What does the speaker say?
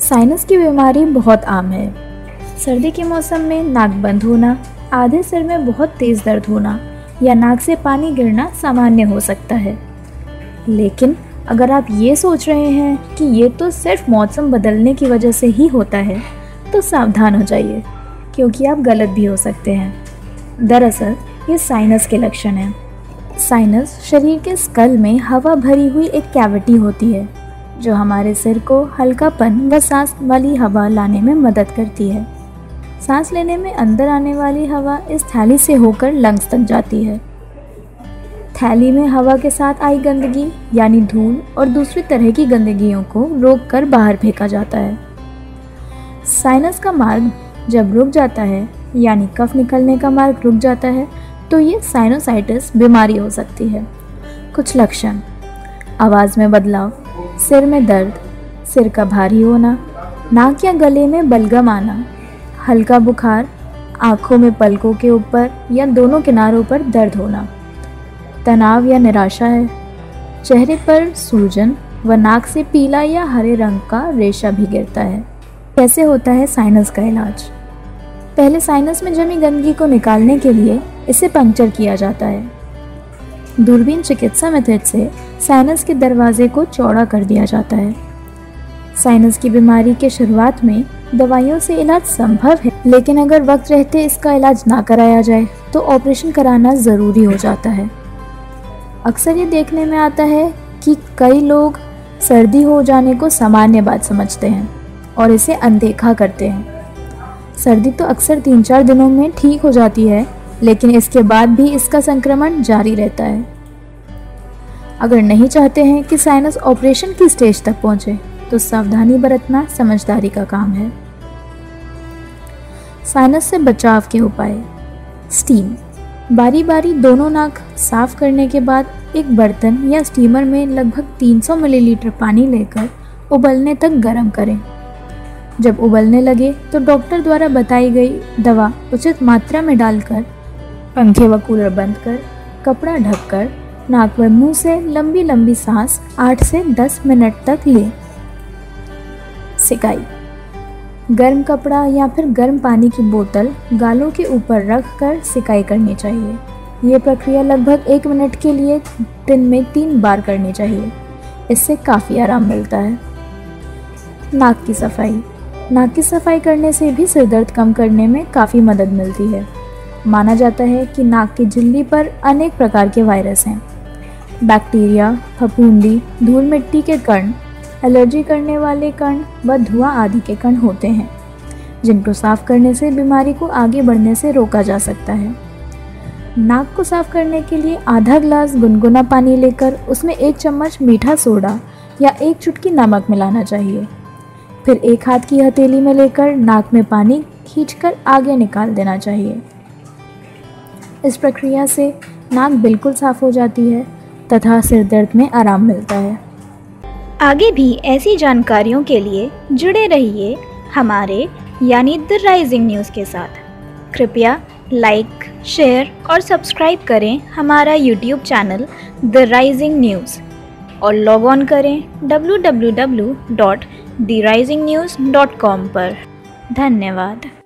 Sinus की बीमारी बहुत आम है। सर्दी के मौसम में नाक बंद होना, आधे सिर में बहुत तेज़ दर्द होना या नाक से पानी गिरना सामान्य हो सकता है। लेकिन अगर आप ये सोच रहे हैं कि ये तो सिर्फ़ मौसम बदलने की वजह से ही होता है तो सावधान हो जाइए, क्योंकि आप गलत भी हो सकते हैं। दरअसल, ये साइनस के लक्षण हैं। साइनस शरीर के स्कल में हवा भरी हुई एक कैविटी होती है। जो हमारे सिर को हल्कापन व सांस वाली हवा लाने में मदद करती है। सांस लेने में अंदर आने वाली हवा इस थैली से होकर लंग्स तक जाती है। थैली में हवा के साथ आई गंदगी, यानी धूल और दूसरी तरह की गंदगियों को रोक कर बाहर फेंका जाता है। साइनस का मार्ग जब रुक जाता है, यानी कफ निकलने का मार्ग रुक जाता है तो ये साइनोसाइटिस बीमारी हो सकती है। कुछ लक्षण। आवाज़ में बदलाव। सिर में दर्द, सिर का भारी होना, नाक या गले में बलगम आना, हल्का बुखार, आँखों में पलकों के ऊपर या दोनों किनारों पर दर्द होना। तनाव या निराशा है। चेहरे पर सूजन व नाक से पीला या हरे रंग का रेशा भी गिरता है। कैसे होता है साइनस का इलाज? पहले साइनस में जमी गंदगी को निकालने के लिए इसे पंक्चर किया जाता है। दूरबीन चिकित्सा मेथड से साइनस के दरवाजे को चौड़ा कर दिया जाता है। साइनस की बीमारी के शुरुआत में दवाइयों से इलाज संभव है, लेकिन अगर वक्त रहते इसका इलाज ना कराया जाए तो ऑपरेशन कराना ज़रूरी हो जाता है। अक्सर ये देखने में आता है कि कई लोग सर्दी हो जाने को सामान्य बात समझते हैं और इसे अनदेखा करते हैं। सर्दी तो अक्सर तीन चार दिनों में ठीक हो जाती है लेकिन इसके बाद भी इसका संक्रमण जारी रहता है। अगर नहीं चाहते हैं कि साइनस ऑपरेशन की स्टेज तक पहुँचे तो सावधानी बरतना समझदारी का काम है। साइनस से बचाव के उपाय। स्टीम बारी बारी दोनों नाक साफ़ करने के बाद एक बर्तन या स्टीमर में लगभग 300 मिलीलीटर पानी लेकर उबलने तक गर्म करें। जब उबलने लगे तो डॉक्टर द्वारा बताई गई दवा उचित मात्रा में डालकर पंखे व कूलर बंद कर, कपड़ा ढककर नाक व मुँह से लंबी लंबी सांस 8 से 10 मिनट तक लें। सिकाई। गर्म कपड़ा या फिर गर्म पानी की बोतल गालों के ऊपर रख कर सिकाई करनी चाहिए। ये प्रक्रिया लगभग एक मिनट के लिए दिन में तीन बार करनी चाहिए। इससे काफ़ी आराम मिलता है। नाक की सफ़ाई। नाक की सफ़ाई करने से भी सिर दर्द कम करने में काफ़ी मदद मिलती है। माना जाता है कि नाक की झिल्ली पर अनेक प्रकार के वायरस हैं। बैक्टीरिया, फफूंदी, धूल मिट्टी के कण, एलर्जी करने वाले कण व धुआँ आदि के कण होते हैं, जिनको साफ़ करने से बीमारी को आगे बढ़ने से रोका जा सकता है। नाक को साफ़ करने के लिए आधा ग्लास गुनगुना पानी लेकर उसमें एक चम्मच मीठा सोडा या एक चुटकी नमक मिलाना चाहिए। फिर एक हाथ की हथेली में लेकर नाक में पानी खींचकर आगे निकाल देना चाहिए। इस प्रक्रिया से नाक बिल्कुल साफ़ हो जाती है तथा सिर दर्द में आराम मिलता है। आगे भी ऐसी जानकारियों के लिए जुड़े रहिए हमारे यानी द राइजिंग न्यूज़ के साथ। कृपया लाइक शेयर और सब्सक्राइब करें हमारा YouTube channel the Rising News और लॉग ऑन करें www.therisingnewz.com पर। धन्यवाद।